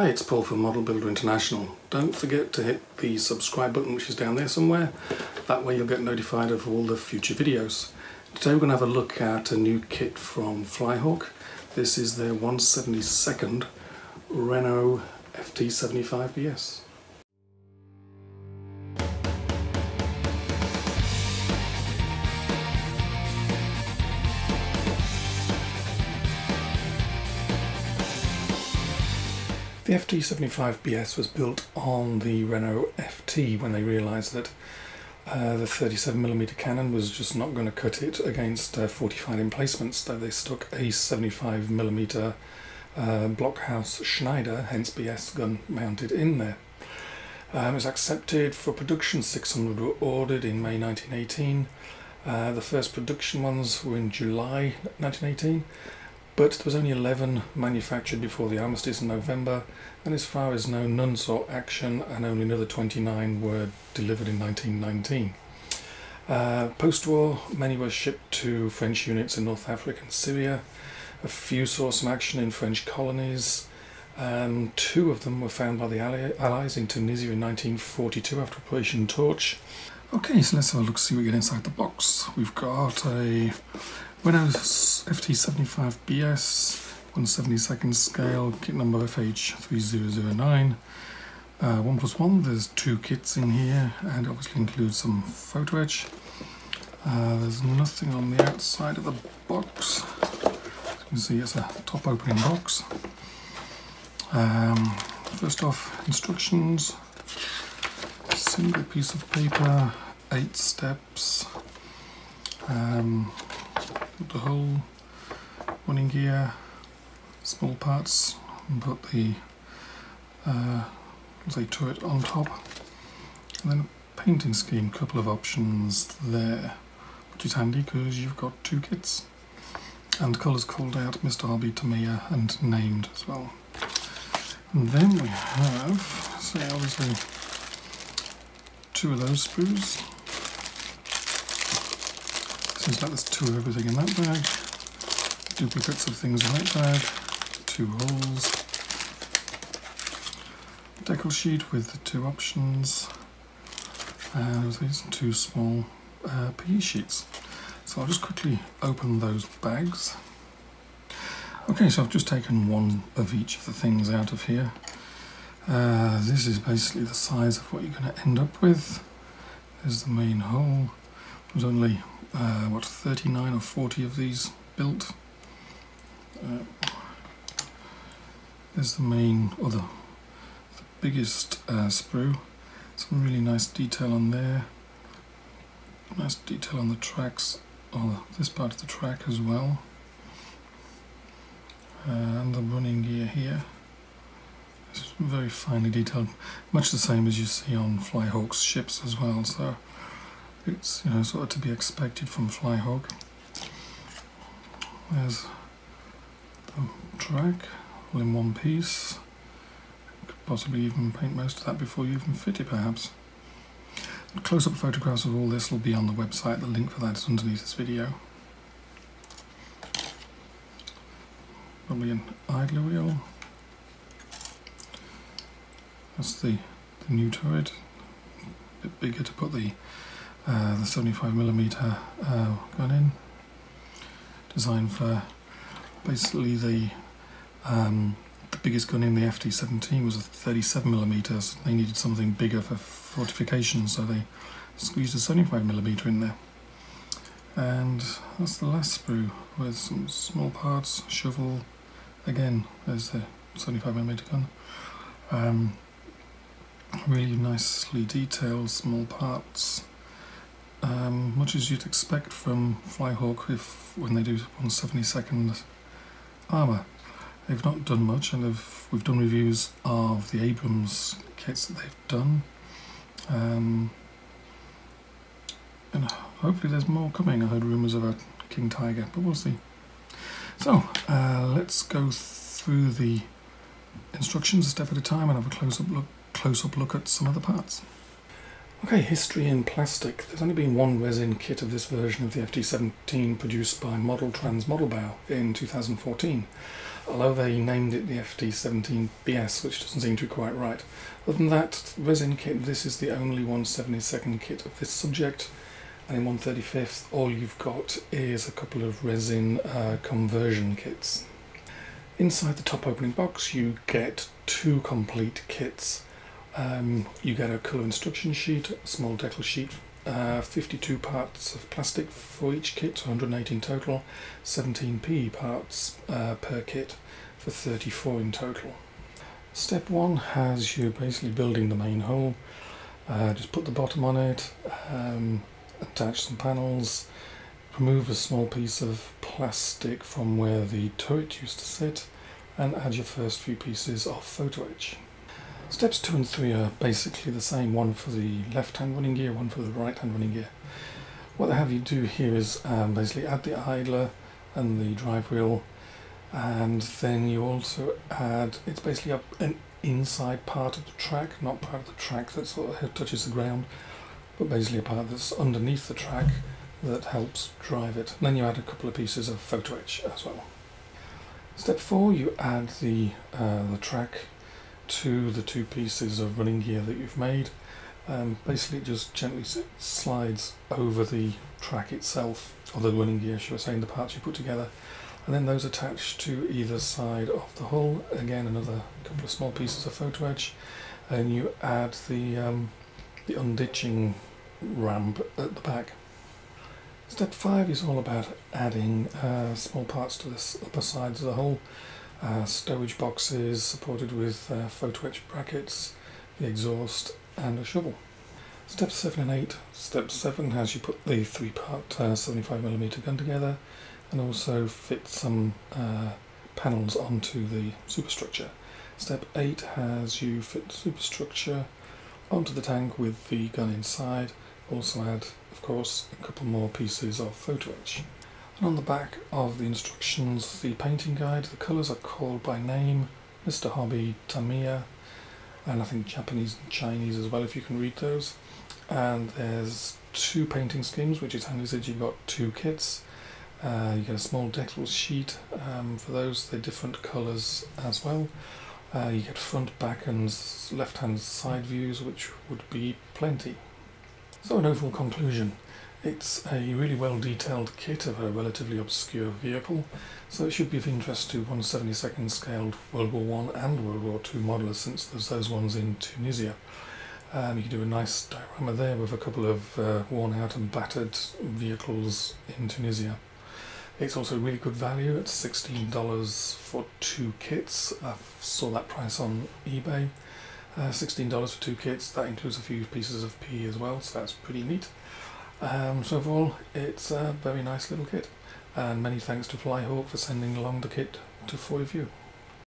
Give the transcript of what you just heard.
Hi, it's Paul from Model Builder International. Don't forget to hit the subscribe button which is down there somewhere. That way you'll get notified of all the future videos. Today we're going to have a look at a new kit from Flyhawk. This is their 172nd Renault FT75BS. The FT75BS was built on the Renault FT when they realised that uh, the 37mm cannon was just not going to cut it against uh, 45 emplacements, so they stuck a 75mm uh, Schneider, hence BS gun, mounted in there. Um, it was accepted for production, 600 were ordered in May 1918. Uh, the first production ones were in July 1918 but there was only 11 manufactured before the armistice in November, and as far as known, none saw action, and only another 29 were delivered in 1919. Uh, Post-war, many were shipped to French units in North Africa and Syria. A few saw some action in French colonies. Um, two of them were found by the Allies in Tunisia in 1942 after Operation Torch. Okay, so let's have a look, see what we get inside the box. We've got a Windows FT75BS 172nd scale, kit number FH3009. Uh, one plus one, there's two kits in here and obviously includes some photo etch. Uh, there's nothing on the outside of the box. As you can see, it's a top opening box. Um, first off, instructions. Single piece of paper, eight steps. Um, the whole running gear, small parts, and put the uh, say turret on top. And then a painting scheme, couple of options there, which is handy because you've got two kits. And colours called out Mr. Hobby Tamiya and named as well. And then we have, say obviously, two of those sprues. Seems like there's two of everything in that bag. Duplicates of things in that bag. Two hulls. Decal sheet with the two options. And these two small uh, PE sheets. So I'll just quickly open those bags. Okay, so I've just taken one of each of the things out of here. Uh, this is basically the size of what you're going to end up with. There's the main hull. There's only uh, what 39 or 40 of these built. Uh, there's the main or the, the biggest uh, sprue. Some really nice detail on there. Nice detail on the tracks, or this part of the track as well. Uh, and the running gear here. It's very finely detailed, much the same as you see on Flyhawk's ships as well. So it's you know sort of to be expected from Flyhawk. There's the track all in one piece. Could possibly even paint most of that before you even fit it perhaps. Close-up photographs of all this will be on the website, the link for that is underneath this video. Probably an idler wheel. That's the, the new turret. A bit bigger to put the uh, the 75mm uh, gun in, designed for basically the um, the biggest gun in the FT17 was a 37mm, they needed something bigger for fortification, so they squeezed a 75mm in there. And that's the last sprue with some small parts, shovel, again, there's the 75mm gun. Um, really nicely detailed small parts um, much as you'd expect from Flyhawk if when they do 172nd armour. They've not done much and we've done reviews of the Abrams kits that they've done. Um, and hopefully there's more coming. I heard rumours about King Tiger, but we'll see. So, uh, let's go through the instructions a step at a time and have a close-up look, close-up look at some of the parts. Okay, history in plastic. There's only been one resin kit of this version of the FT17 produced by Model Trans Modelbau in 2014. although they named it the FT17BS, which doesn't seem to be quite right. Other than that, resin kit, this is the only 172nd kit of this subject, and in 135th all you've got is a couple of resin uh, conversion kits. Inside the top opening box you get two complete kits. Um, you get a colour instruction sheet, a small decal sheet uh, 52 parts of plastic for each kit, 118 total, 17 PE parts uh, per kit for 34 in total. Step 1 has you basically building the main hull, uh, just put the bottom on it, um, attach some panels, remove a small piece of plastic from where the turret used to sit and add your first few pieces of photo etch. Steps 2 and 3 are basically the same, one for the left hand running gear, one for the right hand running gear. What they have you do here is um, basically add the idler and the drive wheel and then you also add, it's basically a, an inside part of the track, not part of the track that sort of touches the ground, but basically a part that's underneath the track that helps drive it. And then you add a couple of pieces of photo etch as well. Step 4, you add the, uh, the track to the two pieces of running gear that you've made. Um, basically it just gently slides over the track itself, or the running gear should I say, in the parts you put together. And then those attached to either side of the hull, again another couple of small pieces of photo etch, and you add the, um, the unditching ramp at the back. Step 5 is all about adding uh, small parts to the upper sides of the hull uh, stowage boxes supported with uh, photo etch brackets, the exhaust and a shovel. Step 7 and 8. Step 7 has you put the three part 75mm uh, gun together and also fit some uh, panels onto the superstructure. Step 8 has you fit superstructure onto the tank with the gun inside, also add of course a couple more pieces of photo etch. And on the back of the instructions, the painting guide, the colours are called by name, Mr. Hobby Tamiya, and I think Japanese and Chinese as well if you can read those. And there's two painting schemes, which is handy that you've got two kits. Uh, you get a small decal sheet um, for those, they're different colours as well. Uh, you get front, back and left hand side views, which would be plenty. So an overall conclusion. It's a really well detailed kit of a relatively obscure vehicle, so it should be of interest to 172nd scaled World War One and World War Two modelers since there's those ones in Tunisia. Um, you can do a nice diorama there with a couple of uh, worn out and battered vehicles in Tunisia. It's also really good value, it's $16 for two kits. I saw that price on eBay. Uh, $16 for two kits, that includes a few pieces of P as well, so that's pretty neat. Um, so overall, it's a very nice little kit, and many thanks to Flyhawk for sending along the kit to for review.